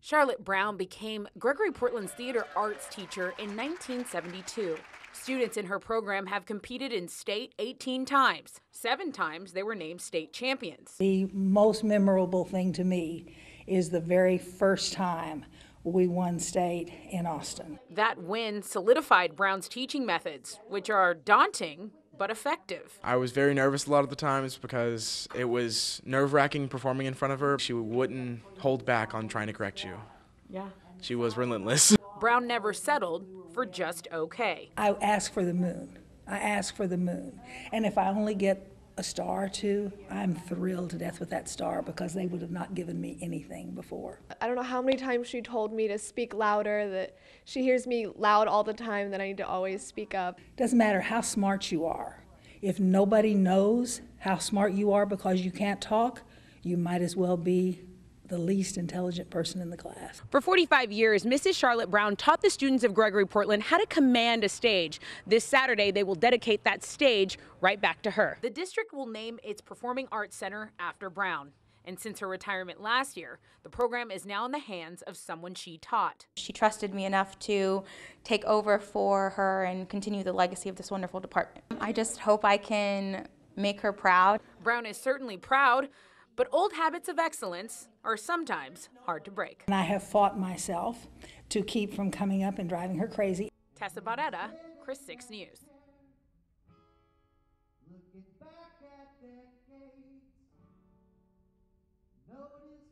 Charlotte Brown became Gregory Portland's theater arts teacher in 1972. Students in her program have competed in state 18 times. Seven times they were named state champions. The most memorable thing to me is the very first time we won state in Austin. That win solidified Brown's teaching methods, which are daunting but effective. I was very nervous a lot of the times because it was nerve wracking performing in front of her. She wouldn't hold back on trying to correct you. Yeah. She was relentless. Brown never settled for just okay. I ask for the moon. I ask for the moon. And if I only get a star or two, I'm thrilled to death with that star because they would have not given me anything before. I don't know how many times she told me to speak louder, that she hears me loud all the time, that I need to always speak up. Doesn't matter how smart you are. If nobody knows how smart you are because you can't talk, you might as well be the least intelligent person in the class. For 45 years, Mrs. Charlotte Brown taught the students of Gregory Portland how to command a stage. This Saturday, they will dedicate that stage right back to her. The district will name its Performing Arts Center after Brown. And since her retirement last year, the program is now in the hands of someone she taught. She trusted me enough to take over for her and continue the legacy of this wonderful department. I just hope I can make her proud. Brown is certainly proud, but old habits of excellence are sometimes hard to break. And I have fought myself to keep from coming up and driving her crazy. Tessa Barretta, KRIS 6 News. Notice